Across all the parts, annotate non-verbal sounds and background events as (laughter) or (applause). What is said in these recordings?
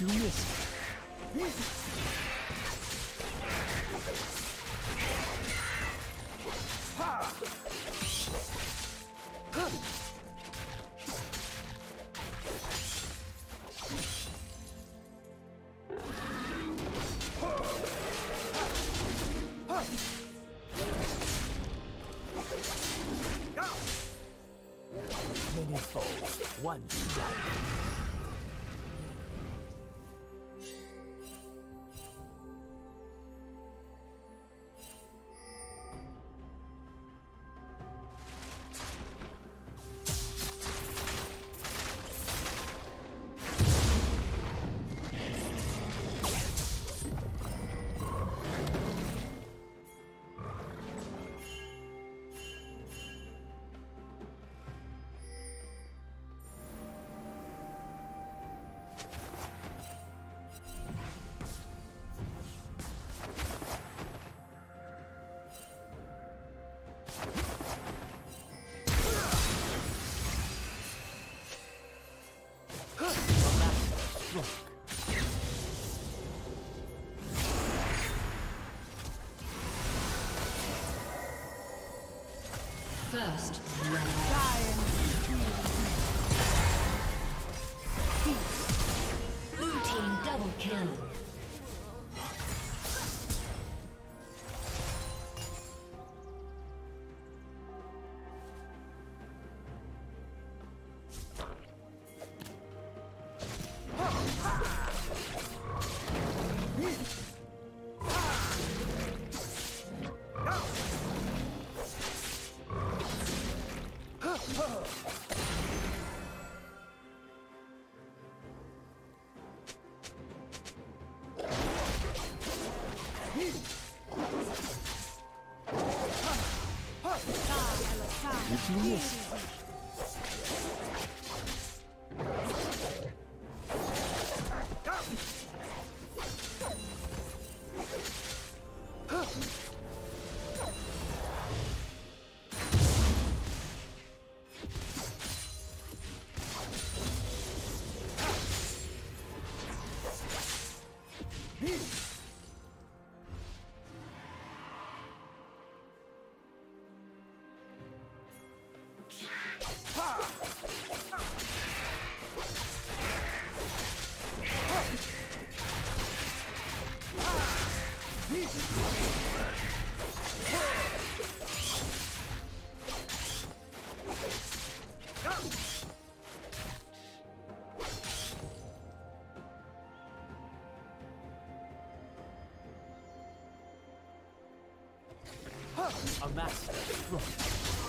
you miss? Many foes, one strike. First, Did A master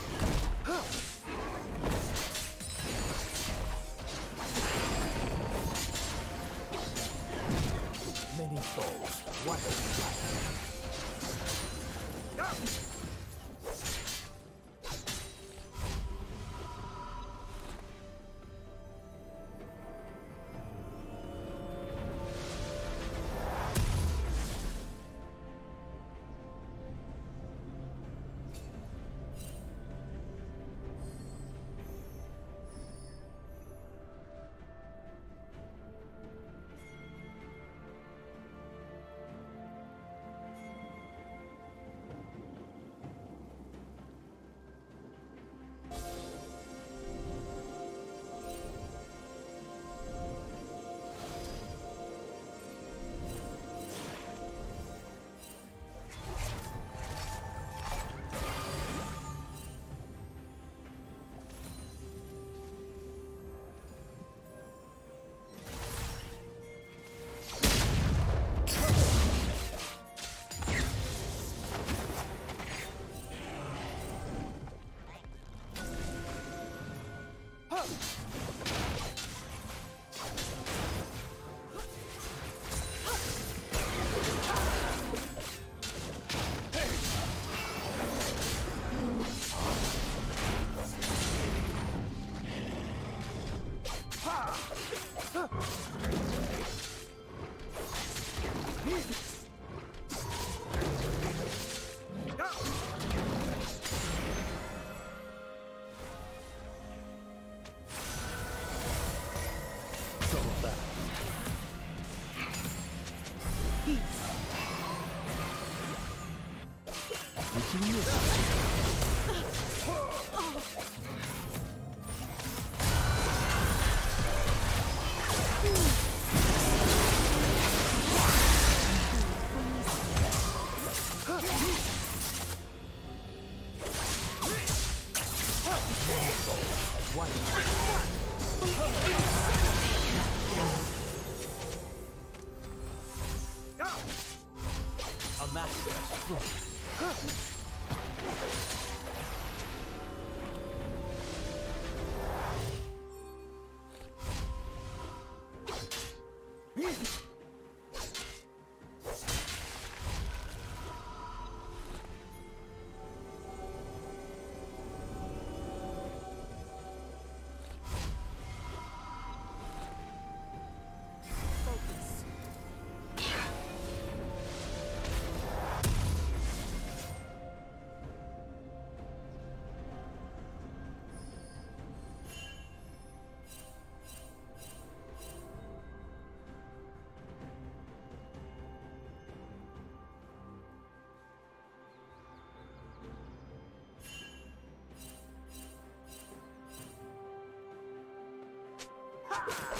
Did?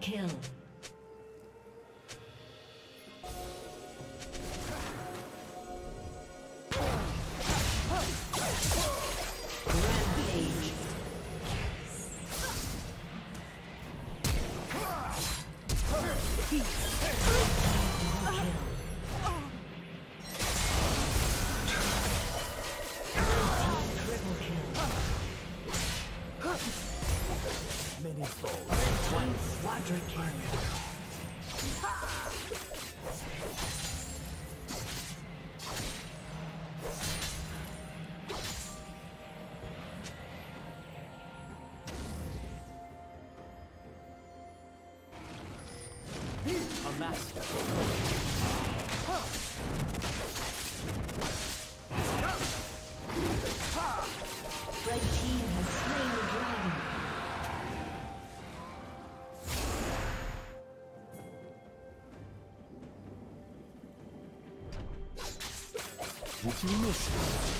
Kill. Master. Red team has slain the dragon. Did you miss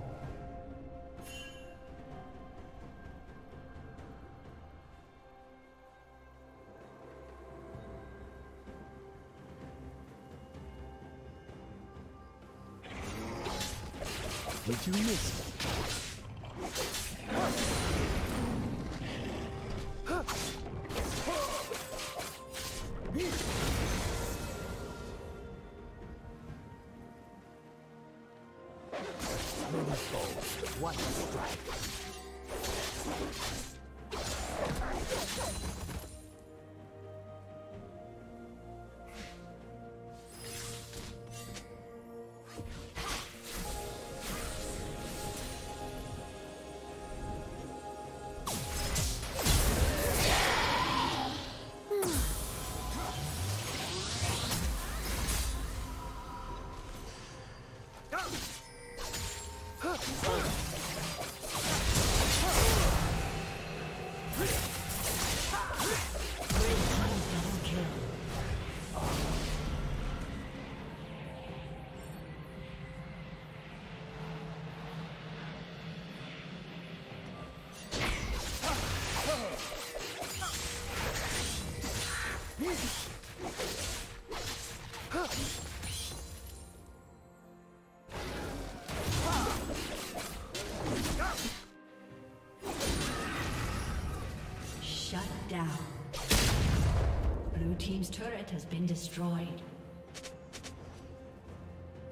Has been destroyed.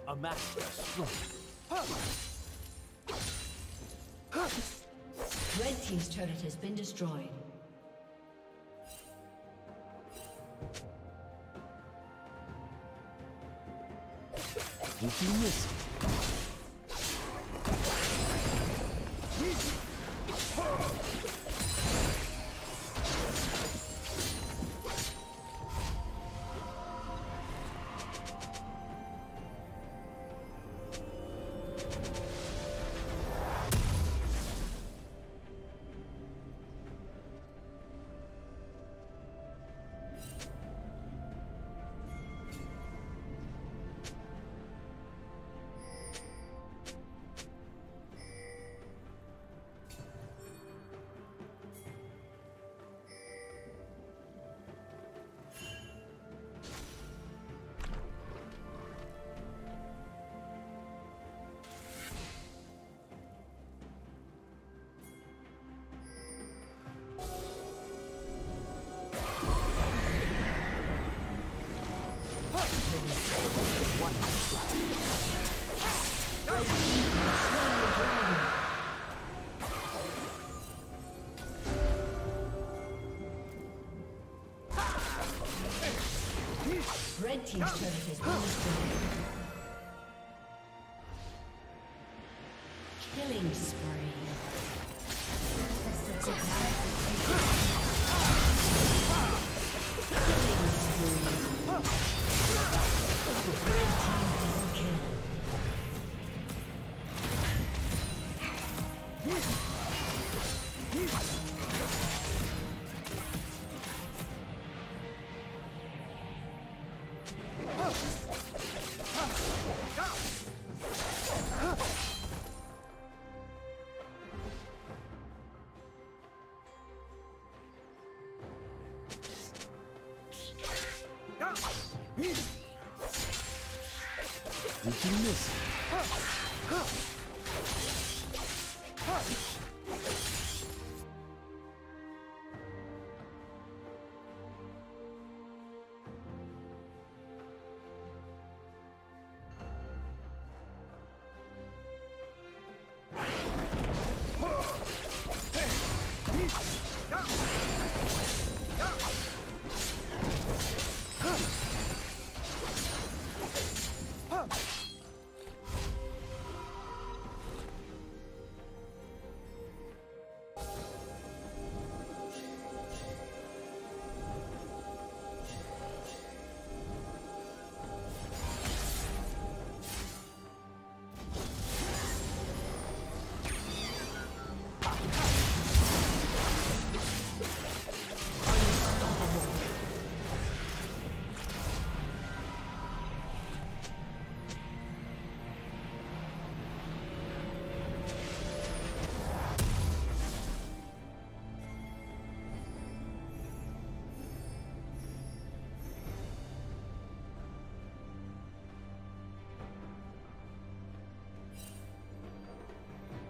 A master stroke. Red Team's turret has been destroyed. Did you miss it? Team's turret destroyed. Killing spree.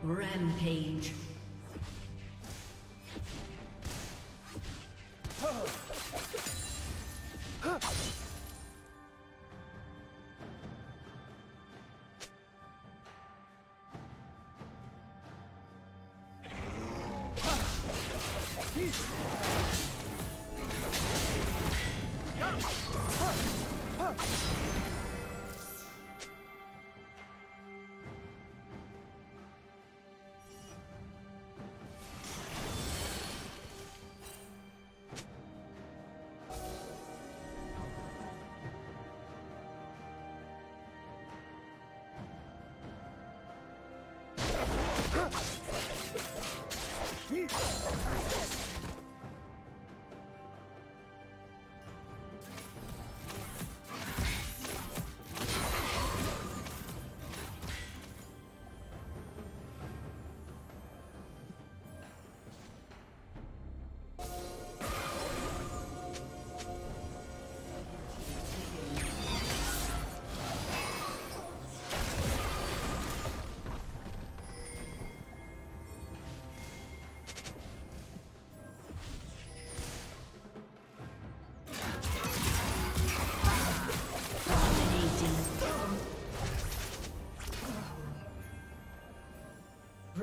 Rampage. (laughs)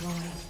Destroyed.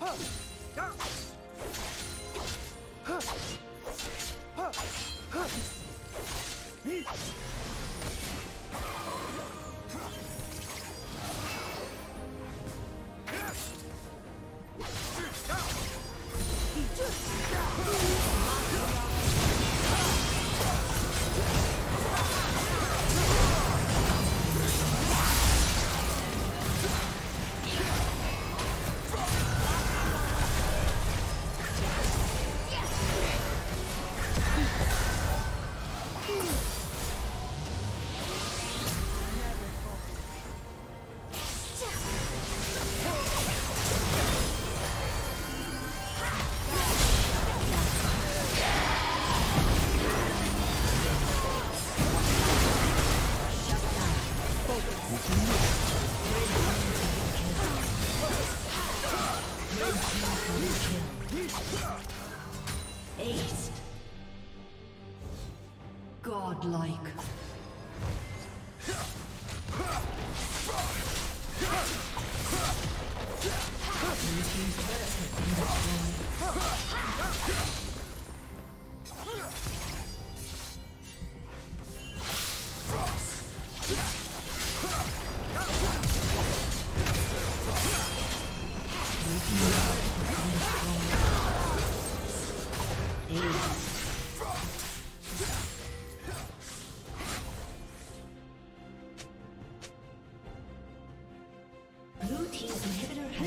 Huh! huh huh huh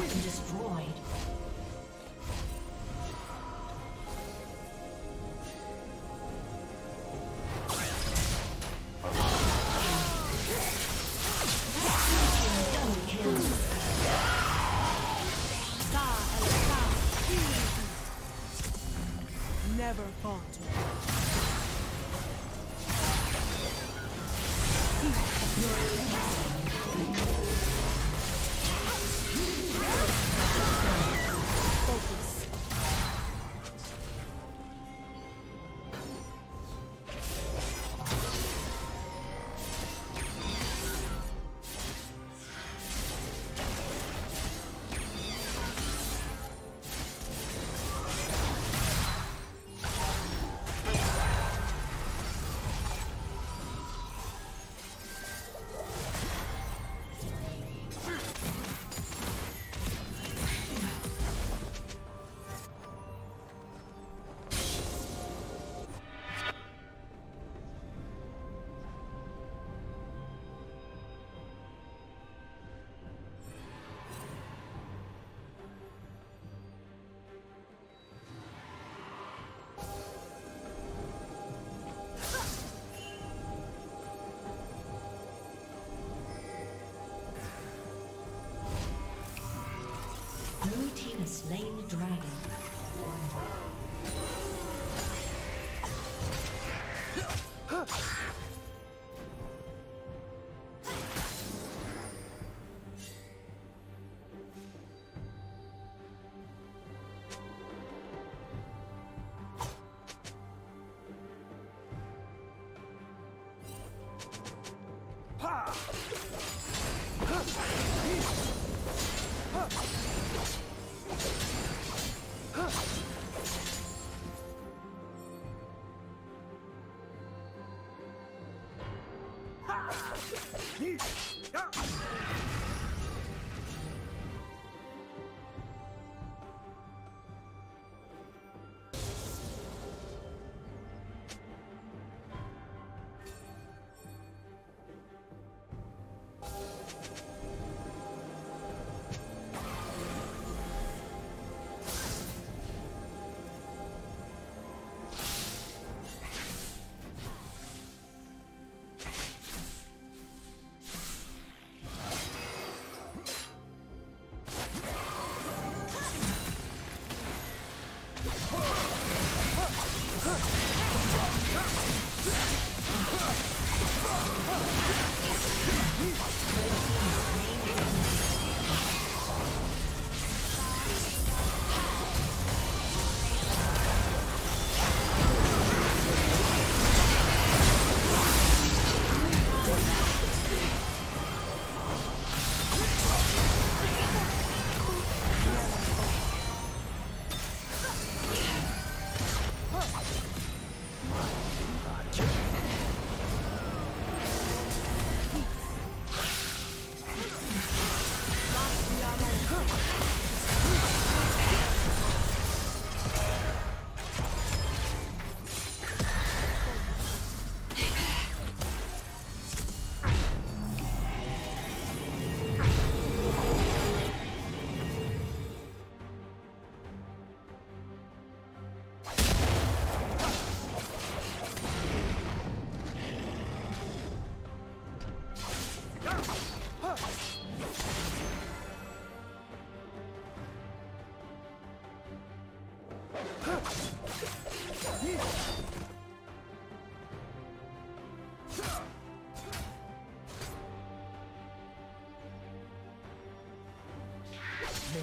never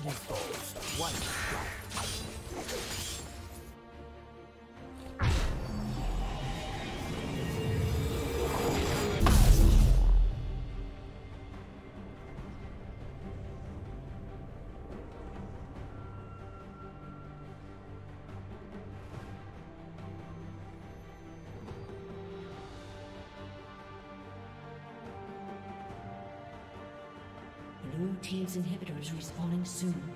Many foes, one. Blue Team's inhibitor is respawning soon.